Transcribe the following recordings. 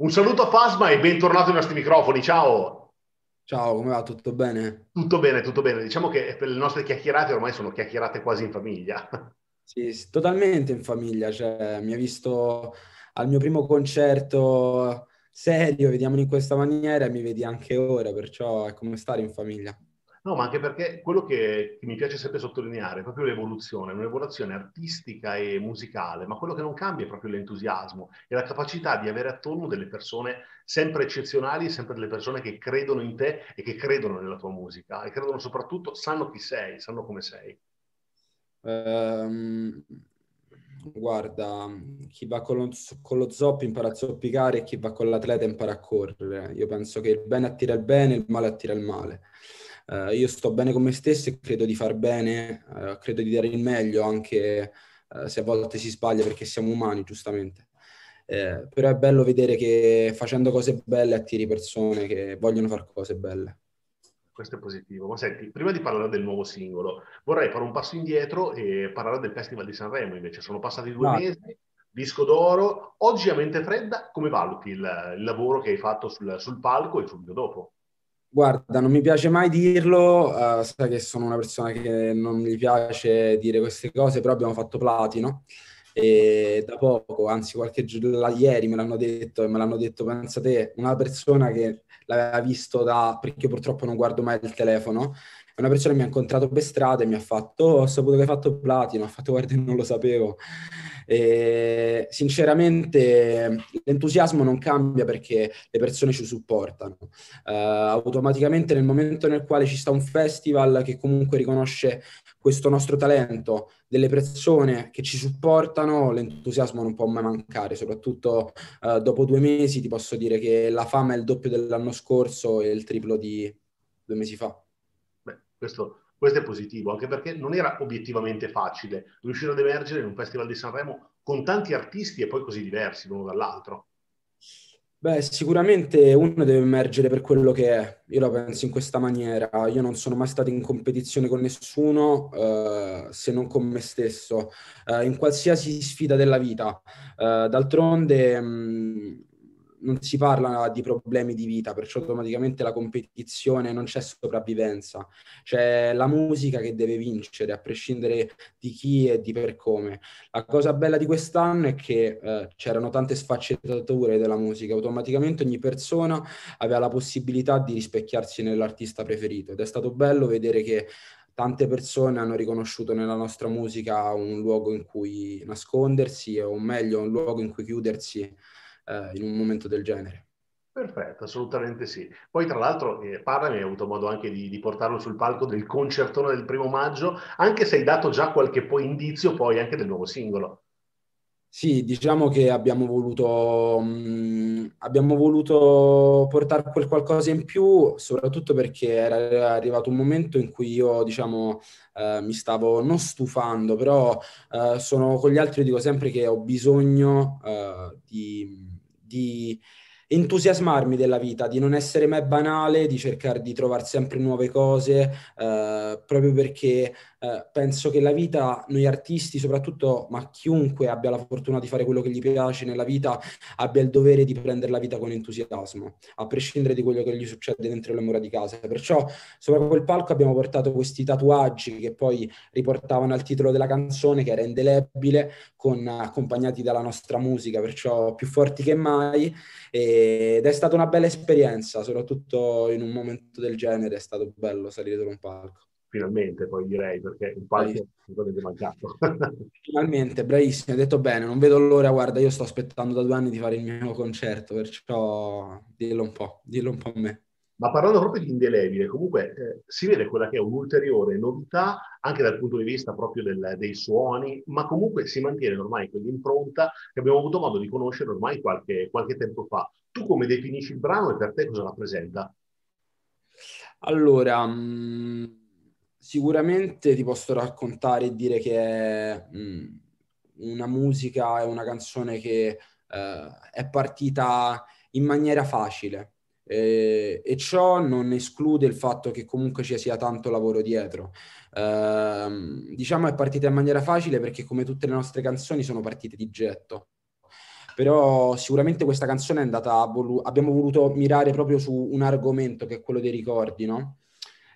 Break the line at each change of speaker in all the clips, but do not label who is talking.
Un saluto a Fasma e bentornato ai nostri microfoni, ciao!
Ciao, come va? Tutto bene?
Tutto bene, tutto bene. Diciamo che per le nostre chiacchierate ormai sono chiacchierate quasi in famiglia.
Sì, totalmente in famiglia. Cioè, mi ha visto al mio primo concerto serio, vediamolo in questa maniera, e mi vedi anche ora, perciò è come stare in famiglia.
No, ma anche perché quello che, che, mi piace sempre sottolineare è proprio l'evoluzione, un'evoluzione artistica e musicale, ma quello che non cambia è proprio l'entusiasmo e la capacità di avere attorno delle persone sempre eccezionali, sempre delle persone che credono in te e che credono nella tua musica e credono soprattutto, sanno chi sei, sanno come sei.
Um, guarda, chi va con lo, con lo zoppo impara a zoppicare e chi va con l'atleta impara a correre. Io penso che il bene attira il bene, il male attira il male. Uh, io sto bene con me stesso e credo di far bene, uh, credo di dare il meglio anche uh, se a volte si sbaglia perché siamo umani, giustamente. Eh, però è bello vedere che facendo cose belle attiri persone che vogliono fare cose belle.
Questo è positivo. Ma senti, prima di parlare del nuovo singolo, vorrei fare un passo indietro e parlare del Festival di Sanremo. Invece sono passati due no. mesi, disco d'oro. Oggi a mente fredda, come valuti il, il lavoro che hai fatto sul, sul palco e subito dopo?
Guarda, non mi piace mai dirlo, uh, sai che sono una persona che non gli piace dire queste cose, però abbiamo fatto platino e da poco, anzi qualche giorno, ieri me l'hanno detto e me l'hanno detto, pensa te, una persona che l'aveva visto da, perché io purtroppo non guardo mai il telefono, una persona mi ha incontrato per strada e mi ha fatto, oh, ho saputo che hai fatto platino, ha fatto guarda non lo sapevo. E, sinceramente l'entusiasmo non cambia perché le persone ci supportano. Uh, automaticamente nel momento nel quale ci sta un festival che comunque riconosce questo nostro talento, delle persone che ci supportano, l'entusiasmo non può mai mancare, soprattutto uh, dopo due mesi ti posso dire che la fama è il doppio dell'anno scorso e il triplo di due mesi fa.
Questo questo è positivo, anche perché non era obiettivamente facile riuscire ad emergere in un festival di Sanremo con tanti artisti e poi così diversi l'uno dall'altro.
Beh, sicuramente uno deve emergere per quello che è, io la penso in questa maniera, io non sono mai stato in competizione con nessuno uh, se non con me stesso, uh, in qualsiasi sfida della vita. Uh, d'altronde mh, non si parla di problemi di vita, perciò automaticamente la competizione non c'è sopravvivenza, c'è la musica che deve vincere, a prescindere di chi e di per come. La cosa bella di quest'anno è che eh, c'erano tante sfaccettature della musica, automaticamente ogni persona aveva la possibilità di rispecchiarsi nell'artista preferito ed è stato bello vedere che tante persone hanno riconosciuto nella nostra musica un luogo in cui nascondersi o meglio un luogo in cui chiudersi eh, in un momento del genere.
Perfetto, assolutamente sì. Poi tra l'altro eh, parlami, hai avuto modo anche di, di, portarlo sul palco del concertone del primo maggio, anche se hai dato già qualche poi indizio poi anche del nuovo singolo.
Sì, diciamo che abbiamo voluto, mh, mm, abbiamo voluto portare quel qualcosa in più, soprattutto perché era arrivato un momento in cui io, diciamo, eh, mi stavo non stufando, però eh, sono con gli altri dico sempre che ho bisogno eh, di, di entusiasmarmi della vita, di non essere mai banale, di cercare di trovare sempre nuove cose, eh, proprio perché eh, penso che la vita, noi artisti soprattutto, ma chiunque abbia la fortuna di fare quello che gli piace nella vita, abbia il dovere di prendere la vita con entusiasmo, a prescindere di quello che gli succede dentro le mura di casa. Perciò sopra quel palco abbiamo portato questi tatuaggi che poi riportavano al titolo della canzone, che era indelebile, con, accompagnati dalla nostra musica, perciò più forti che mai. ed è stata una bella esperienza, soprattutto in un momento del genere, è stato bello salire da un palco
finalmente poi direi, perché un palco è mancato.
finalmente, bravissimo, hai detto bene, non vedo l'ora, guarda, io sto aspettando da due anni di fare il mio concerto, perciò dillo un po', dillo un po' a me.
Ma parlando proprio di indelebile, comunque eh, si vede quella che è un'ulteriore novità anche dal punto di vista proprio del, dei suoni, ma comunque si mantiene ormai quell'impronta che abbiamo avuto modo di conoscere ormai qualche, qualche tempo fa. Tu come definisci il brano e per te cosa rappresenta?
Allora, mh mm, sicuramente ti posso raccontare e dire che è mh, mm, una musica e una canzone che uh, è partita in maniera facile eh, e ciò non esclude il fatto che comunque ci sia tanto lavoro dietro. Uh, diciamo è partita in maniera facile perché come tutte le nostre canzoni sono partite di getto però sicuramente questa canzone è andata, volu- abbiamo voluto mirare proprio su un argomento che è quello dei ricordi, no?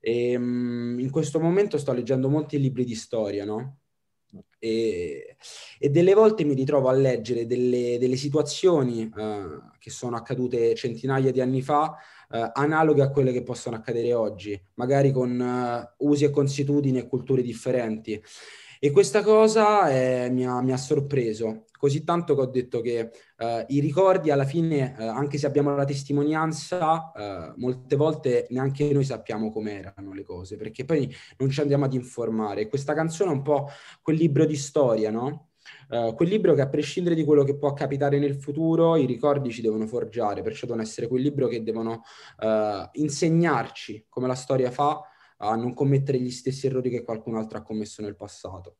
E, um, in questo momento sto leggendo molti libri di storia, no? E, e, delle volte mi ritrovo a leggere delle, delle situazioni uh, che sono accadute centinaia di anni fa, uh, analoghe a quelle che possono accadere oggi, magari con uh, usi e consuetudini e culture differenti. E questa cosa eh, mi, ha, mi, ha, sorpreso, così tanto che ho detto che eh, i ricordi alla fine, eh, anche se abbiamo la testimonianza, eh, molte volte neanche noi sappiamo com'erano le cose, perché poi non ci andiamo ad informare. Questa canzone è un po' quel libro di storia, no? Uh, quel libro che a prescindere di quello che può capitare nel futuro, i ricordi ci devono forgiare, perciò devono essere quel libro che devono uh, insegnarci come la storia fa a non commettere gli stessi errori che qualcun altro ha commesso nel passato.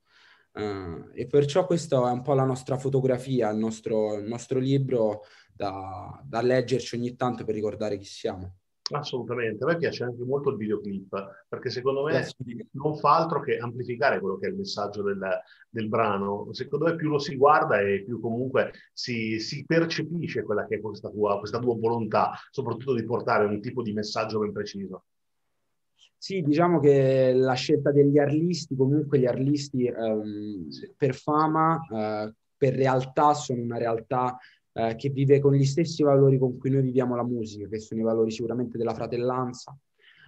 Uh, e perciò questa è un po' la nostra fotografia, il nostro, il nostro libro da, da, leggerci ogni tanto per ricordare chi siamo.
Assolutamente, a me piace anche molto il videoclip, perché secondo me non fa altro che amplificare quello che è il messaggio del, del brano. Secondo me più lo si guarda e più comunque si, si percepisce quella che è questa tua, questa tua volontà, soprattutto di portare un tipo di messaggio ben preciso.
Sì, diciamo che la scelta degli arlisti, comunque gli arlisti ehm, per fama, eh, per realtà, sono una realtà eh, che vive con gli stessi valori con cui noi viviamo la musica, che sono i valori sicuramente della fratellanza,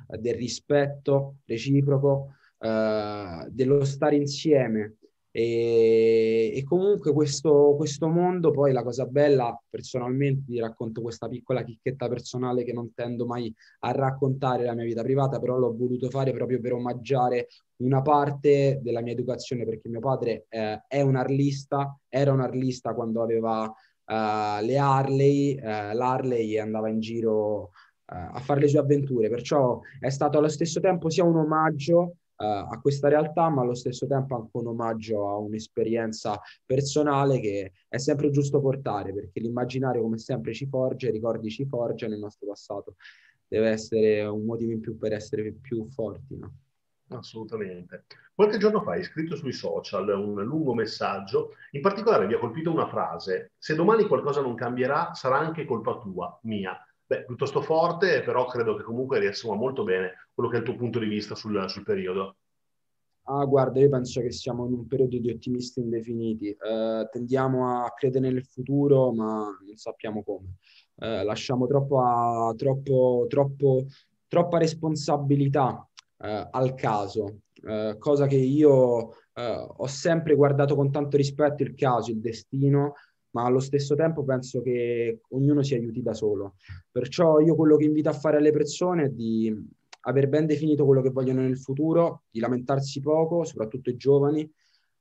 eh, del rispetto reciproco, eh, dello stare insieme, e, e comunque questo, questo, mondo, poi la cosa bella, personalmente ti racconto questa piccola chicchetta personale che non tendo mai a raccontare la mia vita privata, però l'ho voluto fare proprio per omaggiare una parte della mia educazione, perché mio padre eh, è un arlista, era un arlista quando aveva uh, le Harley, uh, l'Harley andava in giro uh, a fare le sue avventure, perciò è stato allo stesso tempo sia un omaggio a questa realtà, ma allo stesso tempo anche un omaggio a un'esperienza personale che è sempre giusto portare, perché l'immaginario come sempre ci forge, i ricordi ci forge nel nostro passato. Deve essere un motivo in più per essere più forti, no?
Assolutamente. Qualche giorno fa hai scritto sui social un lungo messaggio, in particolare mi ha colpito una frase, se domani qualcosa non cambierà sarà anche colpa tua, mia. Beh, piuttosto forte, però credo che comunque riassuma molto bene quello che è il tuo punto di vista sul, sul periodo.
Ah, guarda, io penso che siamo in un periodo di ottimisti indefiniti. Eh, tendiamo a credere nel futuro, ma non sappiamo come. Eh, lasciamo troppo a, troppo, troppo, troppa responsabilità eh, al caso, eh, cosa che io eh, ho sempre guardato con tanto rispetto il caso, il destino, ma allo stesso tempo penso che ognuno si aiuti da solo. Perciò io quello che invito a fare alle persone è di aver ben definito quello che vogliono nel futuro, di lamentarsi poco, soprattutto i giovani,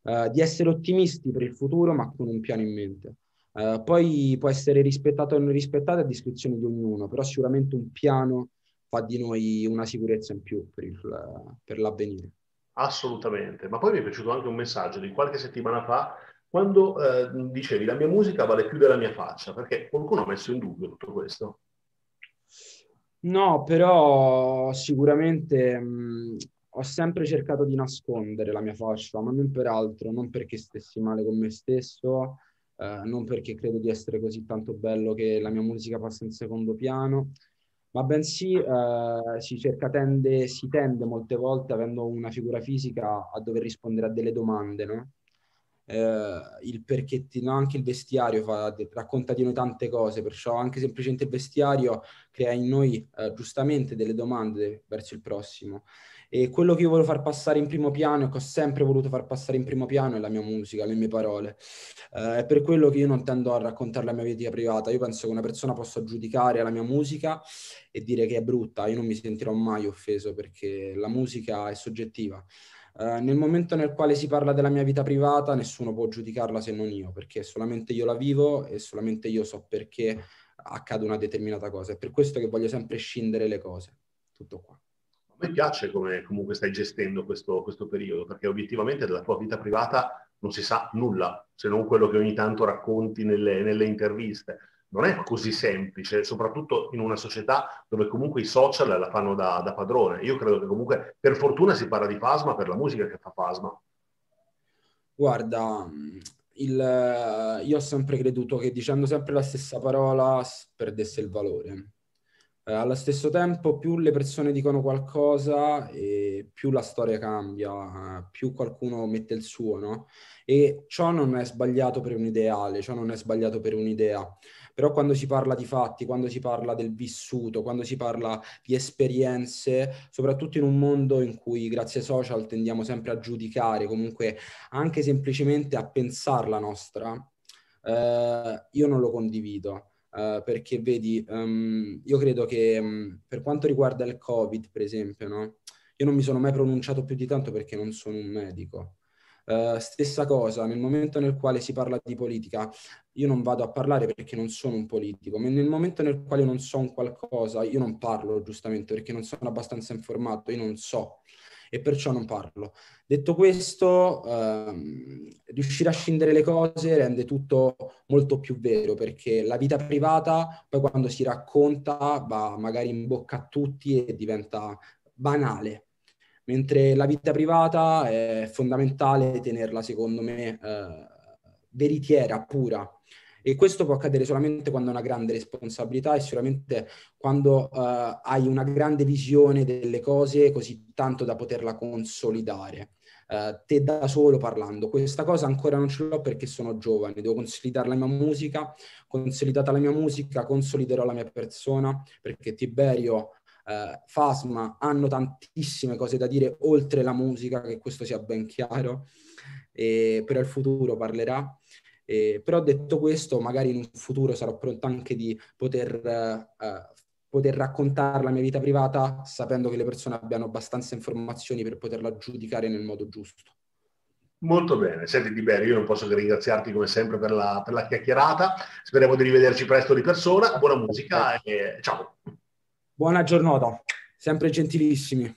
eh, di essere ottimisti per il futuro, ma con un piano in mente. Eh, poi può essere rispettato o non rispettato a discrezione di ognuno, però sicuramente un piano fa di noi una sicurezza in più per, il, per l'avvenire.
Assolutamente, ma poi mi è piaciuto anche un messaggio di qualche settimana fa quando eh, dicevi la mia musica vale più della mia faccia, perché qualcuno ha messo in dubbio tutto questo.
No, però sicuramente mh, ho sempre cercato di nascondere la mia faccia, ma non per altro, non perché stessi male con me stesso, eh, non perché credo di essere così tanto bello che la mia musica passa in secondo piano, ma bensì eh, si cerca, tende, si tende molte volte, avendo una figura fisica, a dover rispondere a delle domande, no? Eh, il perché no, anche il vestiario fa, racconta di noi tante cose, perciò anche semplicemente il vestiario crea in noi eh, giustamente delle domande verso il prossimo. E quello che io voglio far passare in primo piano e che ho sempre voluto far passare in primo piano è la mia musica, le mie parole. Eh, è per quello che io non tendo a raccontare la mia vita privata. Io penso che una persona possa giudicare la mia musica e dire che è brutta. Io non mi sentirò mai offeso perché la musica è soggettiva. Uh, nel momento nel quale si parla della mia vita privata, nessuno può giudicarla se non io, perché solamente io la vivo e solamente io so perché accade una determinata cosa. È per questo che voglio sempre scindere le cose. Tutto qua.
A me piace come comunque stai gestendo questo, questo periodo, perché obiettivamente della tua vita privata non si sa nulla, se non quello che ogni tanto racconti nelle, nelle interviste non è così semplice, soprattutto in una società dove comunque i social la fanno da, da, padrone. Io credo che comunque per fortuna si parla di Fasma per la musica che fa Fasma.
Guarda, il, io ho sempre creduto che dicendo sempre la stessa parola perdesse il valore. Eh, allo stesso tempo, più le persone dicono qualcosa, più la storia cambia, più qualcuno mette il suo, no? E ciò non è sbagliato per un ideale, ciò non è sbagliato per un'idea. Però quando si parla di fatti, quando si parla del vissuto, quando si parla di esperienze, soprattutto in un mondo in cui grazie ai social tendiamo sempre a giudicare, comunque anche semplicemente a pensare la nostra, eh, io non lo condivido. Uh, perché vedi, um, io credo che um, per quanto riguarda il Covid, per esempio, no? io non mi sono mai pronunciato più di tanto perché non sono un medico. Uh, stessa cosa, nel momento nel quale si parla di politica, io non vado a parlare perché non sono un politico, ma nel momento nel quale non so un qualcosa, io non parlo giustamente perché non sono abbastanza informato, io non so e perciò non parlo. Detto questo, ehm, riuscire a scindere le cose rende tutto molto più vero perché la vita privata poi quando si racconta va magari in bocca a tutti e diventa banale mentre la vita privata è fondamentale tenerla, secondo me, eh, veritiera, pura. E questo può accadere solamente quando hai una grande responsabilità e sicuramente quando uh, hai una grande visione delle cose così tanto da poterla consolidare. Uh, te da solo parlando. Questa cosa ancora non ce l'ho perché sono giovane, devo consolidare la mia musica, consolidata la mia musica, consoliderò la mia persona, perché Tiberio eh, Fasma hanno tantissime cose da dire oltre la musica, che questo sia ben chiaro, e per il futuro parlerà. Eh, però detto questo, magari in un futuro sarò pronto anche di poter, eh, poter raccontare la mia vita privata sapendo che le persone abbiano abbastanza informazioni per poterla giudicare nel modo giusto.
Molto bene, senti Tiberio, io non posso che ringraziarti come sempre per la, per la chiacchierata, speriamo di rivederci presto di persona, buona musica e ciao.
Buona giornata, sempre gentilissimi.